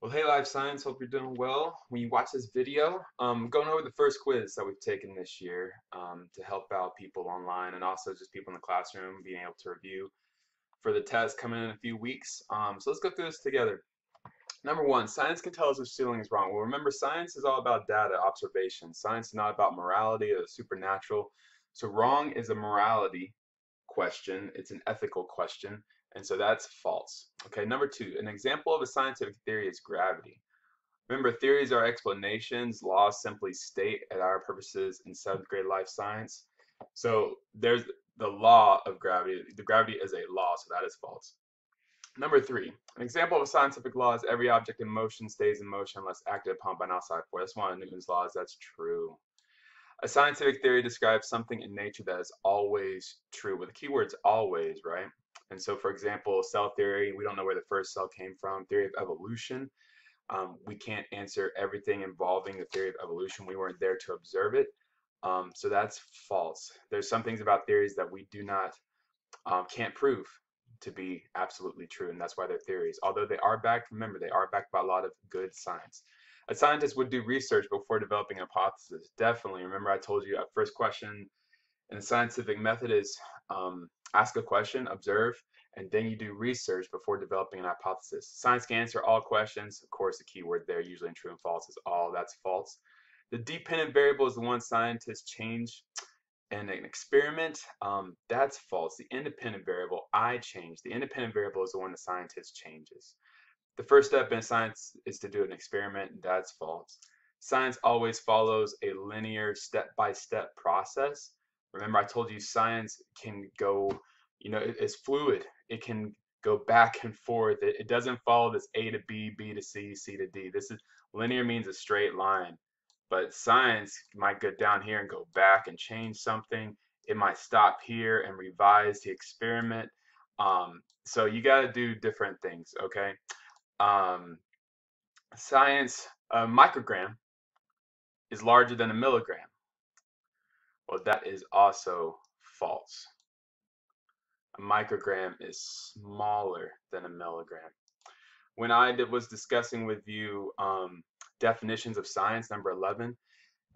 Well, hey, Life Science, hope you're doing well. When you watch this video, um, going over the first quiz that we've taken this year um, to help out people online and also just people in the classroom being able to review for the test coming in a few weeks. Um, so let's go through this together. Number one, science can tell us if stealing is wrong. Well, remember, science is all about data, observation. Science is not about morality or supernatural. So wrong is a morality question. It's an ethical question. And so that's false. Okay, number two, an example of a scientific theory is gravity. Remember, theories are explanations, laws simply state at our purposes in seventh grade life science. So there's the law of gravity. The gravity is a law, so that is false. Number three, an example of a scientific law is every object in motion stays in motion unless acted upon by an outside force. That's one of Newton's laws. That's true. A scientific theory describes something in nature that is always true. With the keywords always, right? And so, for example, cell theory, we don't know where the first cell came from. Theory of evolution, um, we can't answer everything involving the theory of evolution. We weren't there to observe it. Um, so that's false. There's some things about theories that we do not, um, can't prove to be absolutely true, and that's why they're theories. Although they are backed, remember, they are backed by a lot of good science. A scientist would do research before developing a hypothesis. Definitely. Remember, I told you a first question in the scientific method is um, ask a question, observe, and then you do research before developing an hypothesis. Science can answer all questions. Of course, the key word there, usually in true and false, is all. That's false. The dependent variable is the one scientists change in an experiment. Um, that's false. The independent variable, I change. The independent variable is the one the scientist changes. The first step in science is to do an experiment. That's false. Science always follows a linear step-by-step -step process. Remember, I told you science can go, you know, it, it's fluid. It can go back and forth. It, it doesn't follow this A to B, B to C, C to D. This is linear means a straight line. But science might go down here and go back and change something. It might stop here and revise the experiment. Um, so you got to do different things, okay? Um, science, a microgram is larger than a milligram. Well, that is also false. A microgram is smaller than a milligram. When I did, was discussing with you um, definitions of science, number 11,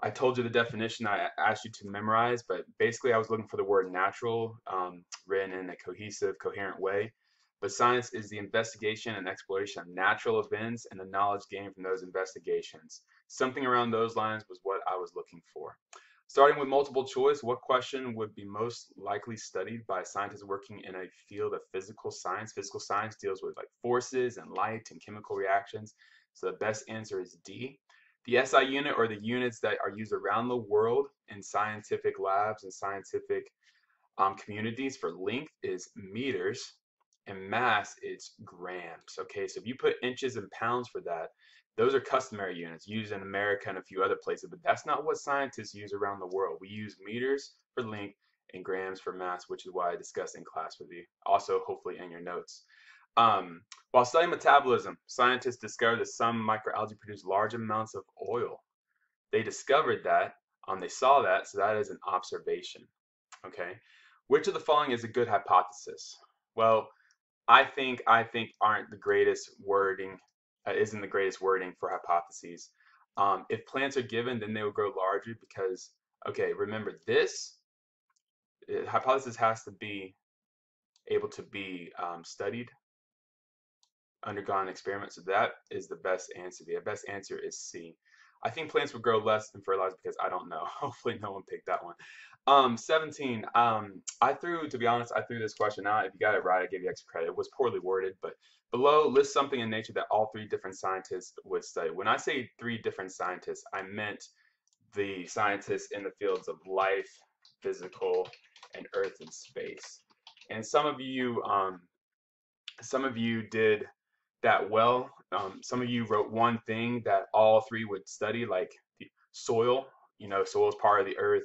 I told you the definition I asked you to memorize, but basically I was looking for the word natural um, written in a cohesive, coherent way. But science is the investigation and exploration of natural events and the knowledge gained from those investigations. Something around those lines was what I was looking for. Starting with multiple choice, what question would be most likely studied by scientists working in a field of physical science? Physical science deals with like forces and light and chemical reactions. So the best answer is D. The SI unit or the units that are used around the world in scientific labs and scientific um, communities for length is meters and mass is grams. Okay, so if you put inches and pounds for that, those are customary units used in America and a few other places, but that's not what scientists use around the world. We use meters for length and grams for mass, which is why I discussed in class with you. Also, hopefully in your notes. Um, while studying metabolism, scientists discovered that some microalgae produce large amounts of oil. They discovered that, um, they saw that, so that is an observation. Okay, which of the following is a good hypothesis? Well, I think I think aren't the greatest wording isn't the greatest wording for hypotheses. Um, if plants are given, then they will grow larger because, okay, remember this uh, hypothesis has to be able to be um, studied, undergone experiments. So that is the best answer. The best answer is C. I think plants would grow less than fertilized because I don't know. Hopefully no one picked that one. Um, 17. Um, I threw, to be honest, I threw this question out. If you got it right, I give you extra credit. It was poorly worded, but below list something in nature that all three different scientists would study. When I say three different scientists, I meant the scientists in the fields of life, physical, and earth and space. And some of you, um, some of you did that well. Um, some of you wrote one thing that all three would study, like soil. You know, soil is part of the earth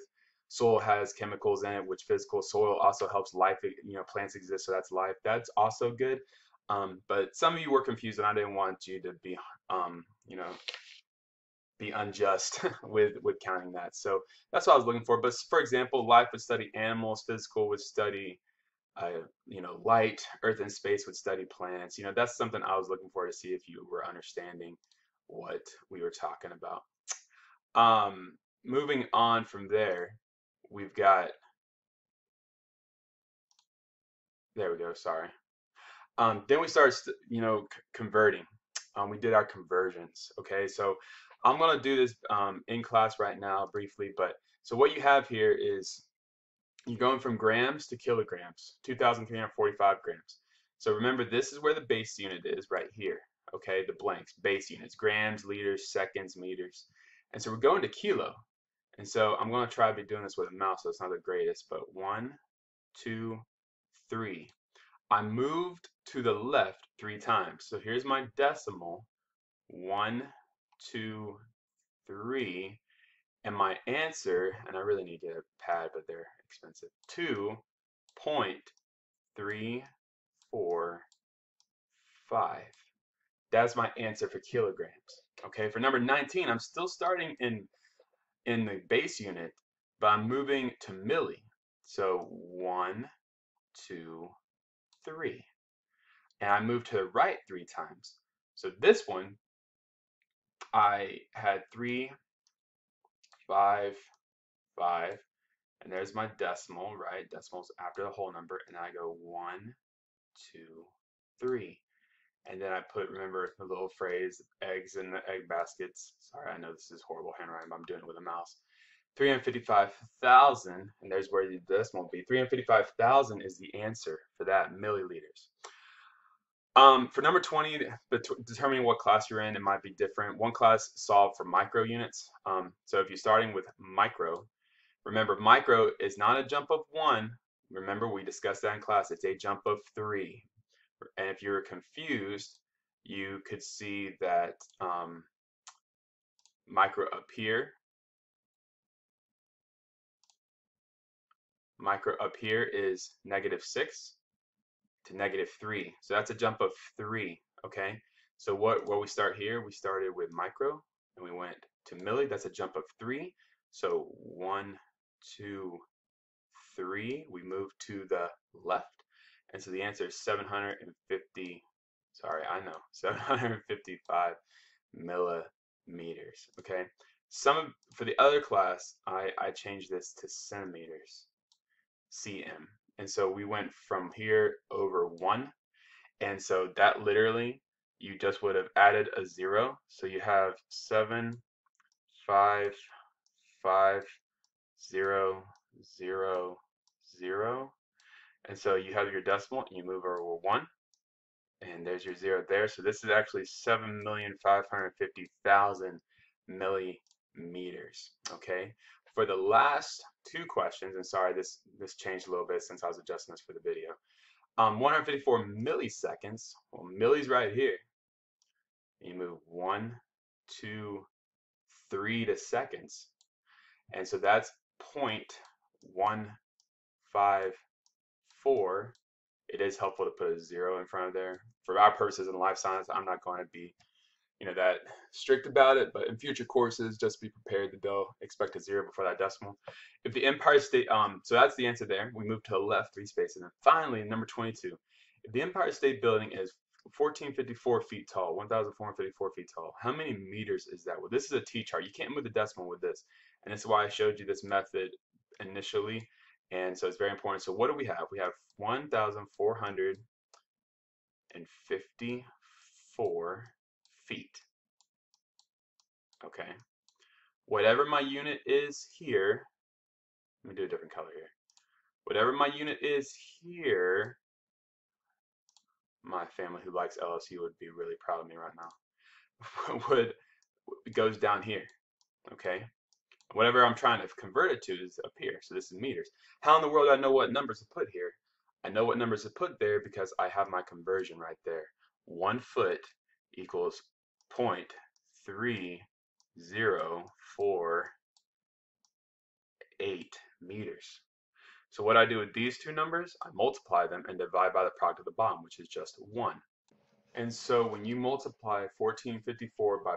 soil has chemicals in it, which physical soil also helps life, you know, plants exist, so that's life. That's also good. Um, but some of you were confused, and I didn't want you to be, um, you know, be unjust with with counting that. So that's what I was looking for. But for example, life would study animals, physical would study uh, you know, light, earth and space would study planets. You know, that's something I was looking for to see if you were understanding what we were talking about. Um, moving on from there, we've got, there we go, sorry. Um, then we start, you know, converting. Um, we did our conversions, okay? So I'm gonna do this um, in class right now briefly, but so what you have here is you're going from grams to kilograms, 2,345 grams. So remember, this is where the base unit is right here. Okay, the blanks, base units, grams, liters, seconds, meters. And so we're going to kilo. And so I'm going to try to be doing this with a mouse, so it's not the greatest, but one, two, three. I moved to the left three times. So here's my decimal, one, two, three. And my answer, and I really need to get a pad, but they're expensive, 2.345. That's my answer for kilograms. Okay, for number 19, I'm still starting in, in the base unit, but I'm moving to milli. So one, two, three. And I moved to the right three times. So this one, I had three, five, five, and there's my decimal, right? Decimal's after the whole number, and I go one, two, three. And then I put, remember the little phrase, eggs in the egg baskets. Sorry, I know this is horrible handwriting, but I'm doing it with a mouse. 355,000, and there's where the decimal will be. 355,000 is the answer for that milliliters. Um, for number 20, determining what class you're in, it might be different. One class solved for micro units. Um, so if you're starting with micro, remember micro is not a jump of one. Remember we discussed that in class. It's a jump of three. And if you're confused, you could see that um, micro up here, micro up here is negative 6 to negative 3. So that's a jump of 3, okay? So what where we start here, we started with micro, and we went to milli. That's a jump of 3. So 1, 2, 3. We move to the left. And so the answer is 750, sorry, I know, 755 millimeters, okay? Some for the other class, I, I changed this to centimeters, cm. And so we went from here over 1. And so that literally, you just would have added a 0. So you have 7, 5, 5, 0, 0, 0. And so you have your decimal and you move over 1. And there's your 0 there. So this is actually 7,550,000 millimeters. Okay. For the last two questions, and sorry, this, this changed a little bit since I was adjusting this for the video. Um, 154 milliseconds, well, millis right here. You move one, two, three to seconds. And so that's 0.154 it is helpful to put a zero in front of there. For our purposes in life science, I'm not going to be, you know, that strict about it, but in future courses, just be prepared that they'll expect a zero before that decimal. If the Empire State, um, so that's the answer there. We move to the left three spaces. And finally, number 22, if the Empire State Building is 1454 feet tall, 1,454 feet tall. How many meters is that? Well, this is a T-chart. You can't move the decimal with this. And this is why I showed you this method initially and so it's very important. So what do we have? We have 1,454 feet. Okay. Whatever my unit is here, let me do a different color here. Whatever my unit is here, my family who likes LSU would be really proud of me right now. would goes down here. Okay. Whatever I'm trying to convert it to is up here. So this is meters. How in the world do I know what numbers to put here? I know what numbers to put there because I have my conversion right there. One foot equals 0.3048 meters. So what I do with these two numbers, I multiply them and divide by the product of the bottom, which is just 1. And so when you multiply 1454 by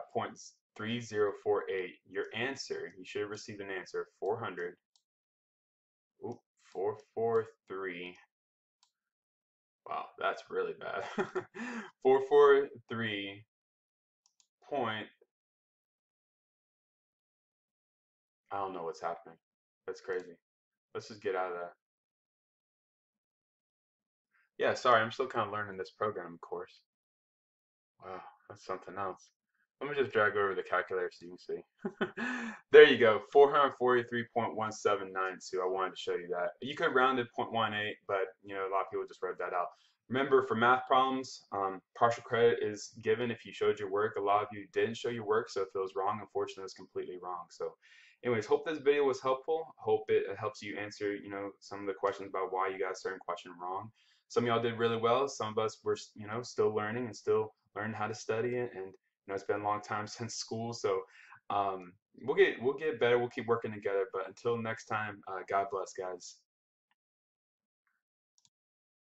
3048, your answer, you should have received an answer, 400, oop, 443 Wow, that's really bad. 443 point, I don't know what's happening. That's crazy. Let's just get out of that. Yeah, sorry, I'm still kind of learning this program, of course. Wow, that's something else. Let me just drag over the calculator so you can see. there you go, 443.1792. I wanted to show you that. You could round it 0.18, but you know a lot of people just wrote that out. Remember, for math problems, um, partial credit is given if you showed your work. A lot of you didn't show your work, so if it was wrong, unfortunately, it's completely wrong. So, anyways, hope this video was helpful. Hope it helps you answer, you know, some of the questions about why you got a certain question wrong. Some of y'all did really well. Some of us were, you know, still learning and still learning how to study it. And you know, it's been a long time since school, so um, we'll get we'll get better. We'll keep working together. But until next time, uh, God bless, guys.